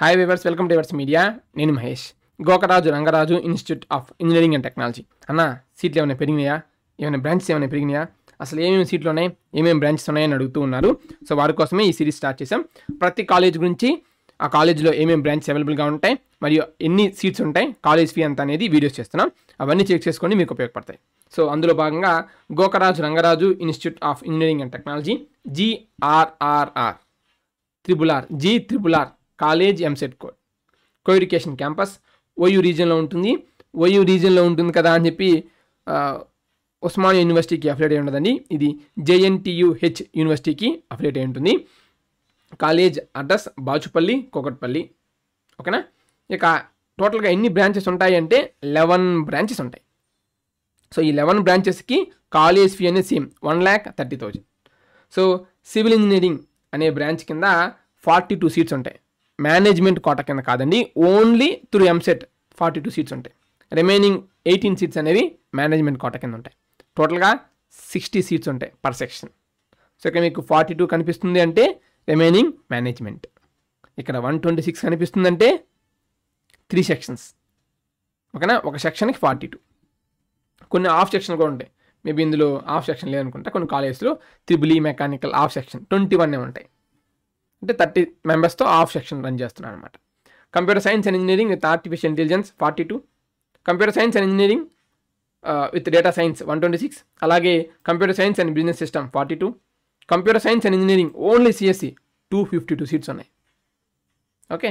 Hi viewers welcome to viewers media నేను Mahesh. Gokaraju Rangaraju institute of engineering and technology అన్న సీట్లు ఏమైనా పెరిగినాయా? ఏమైనా బ్రాంచెస్ ఏమైనా పెరిగినాయా? అసలు ఏమేమి సీట్లు ఉన్నాయి? ఏమేమి బ్రాంచెస్ ఉన్నాయని అడుగుతూ ఉన్నారు. సో వారి కోసమే ఈ సిరీస్ స్టార్ట్ చేసాం ప్రతి కాలేజ్ గురించి ఆ కాలేజ్లో ఏమేమి బ్రాంచెస్ అవైలబుల్గా ఉంటాయి మరియు ఎన్ని సీట్స్ ఉంటాయి కాలేజ్ ఫీ అంత అనేది వీడియోస్ చేస్తున్నాం. అవన్నీ చెక్ చేసుకొని మీకు ఉపయోగపడతాయి. సో అందులో భాగంగా Gokaraju Rangaraju institute of engineering and technology GRRR triple R G triple R college EAMCET code co-education campus OU రీజియన్లో ఉంటుంది. ఓయూ రీజియన్లో ఉంటుంది కదా అని చెప్పి ఉస్మానియా యూనివర్సిటీకి అఫిలేట్ అయి ఉండదండి. ఇది జేఎన్టీయుహెచ్ యూనివర్సిటీకి అఫిలేట్ అయి ఉంటుంది. College address Bachupally Kukatpally. ఓకేనా? ఇక టోటల్గా ఎన్ని బ్రాంచెస్ ఉంటాయి అంటే లెవెన్ బ్రాంచెస్ ఉంటాయి. సో ఈ లెవెన్ బ్రాంచెస్కి కాలేజ్ ఫీ అనేది same one lakh thirty thousand. So civil engineering అనే బ్రాంచ్ కింద ఫార్టీ టూ సీట్స్ ఉంటాయి. మేనేజ్మెంట్ కోట కింద కాదండి only through EAMCET forty two seats ఉంటాయి. రిమైనింగ్ ఎయిటీన్ సీట్స్ అనేవి మేనేజ్మెంట్ కోట కింద ఉంటాయి. టోటల్గా సిక్స్టీ సీట్స్ ఉంటాయి పర్ సెక్షన్. సో ఇక్కడ మీకు ఫార్టీ టూ కనిపిస్తుంది అంటే రిమైనింగ్ మేనేజ్మెంట్. ఇక్కడ వన్ ట్వంటీ సిక్స్ కనిపిస్తుందంటే త్రీ సెక్షన్స్. ఓకేనా? ఒక సెక్షన్కి ఫార్టీ టూ. కొన్ని ఆఫ్ సెక్షన్ కూడా ఉంటాయి. మేబీ ఇందులో ఆఫ్ సెక్షన్ లేదనుకుంటా కొన్ని కాలేజెస్లో triple E mechanical half section twenty one ఉంటాయి. అంటే థర్టీ మెంబర్స్తో ఆఫ్ సెక్షన్ రన్ చేస్తున్నాను అనమాట computer science and engineering with artificial intelligence forty two computer science and engineering with data science one twenty six అలాగే computer science and business system forty two computer science and engineering only CSC two fifty two seats ఉన్నాయి. Okay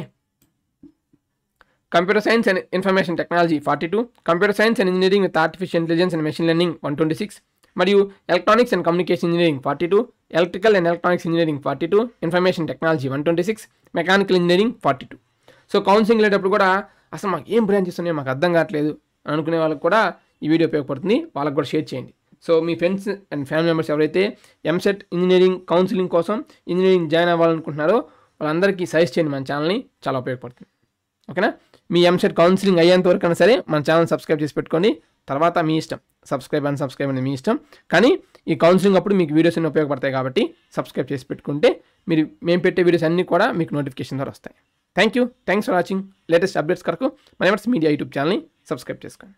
computer science and information technology forty two computer science and engineering with artificial intelligence and machine learning one twenty six మరియు electronics and communication engineering forty two electrical and electronics engineering forty two information technology one twenty six mechanical engineering forty two so counselling వెళ్ళేటప్పుడు కూడా అసలు మాకు ఏం branches ఉన్నాయో మాకు అర్థం కావట్లేదు అనుకునే వాళ్ళకి కూడా ఈ వీడియో ఉపయోగపడుతుంది. వాళ్ళకి కూడా షేర్ చేయండి. సో మీ ఫ్రెండ్స్ అండ్ ఫ్యామిలీ మెంబర్స్ ఎవరైతే ఎంసెట్ ఇంజనీరింగ్ కౌన్సిలింగ్ కోసం ఇంజనీరింగ్ జాయిన్ అవ్వాలనుకుంటున్నారో వాళ్ళందరికీ సజెస్ట్ చేయండి మన ఛానల్ని చాలా ఉపయోగపడుతుంది. ఓకేనా? మీ ఎంసెట్ కౌన్సిలింగ్ అయ్యేంత వరకు అయినా సరే మన ఛానల్ సబ్స్క్రైబ్ చేసి పెట్టుకోండి. తర్వాత మీ ఇష్టం. సబ్స్క్రైబ్ అండ్ సబ్స్క్రైబ్ అనేది మీ ఇష్టం. కానీ ఈ కౌన్సిలింగ్ అప్పుడు మీకు వీడియోస్ అన్ని ఉపయోగపడతాయి కాబట్టి సబ్స్క్రైబ్ చేసి పెట్టుకుంటే మీరు మేము పెట్టే వీడియోస్ అన్నీ కూడా మీకు నోటిఫికేషన్ ద్వారా వస్తాయి. Thank you thanks for watching latest updates కొరకు మన మీడియా యూట్యూబ్ ఛానల్ని సబ్స్క్రైబ్ చేసుకోండి.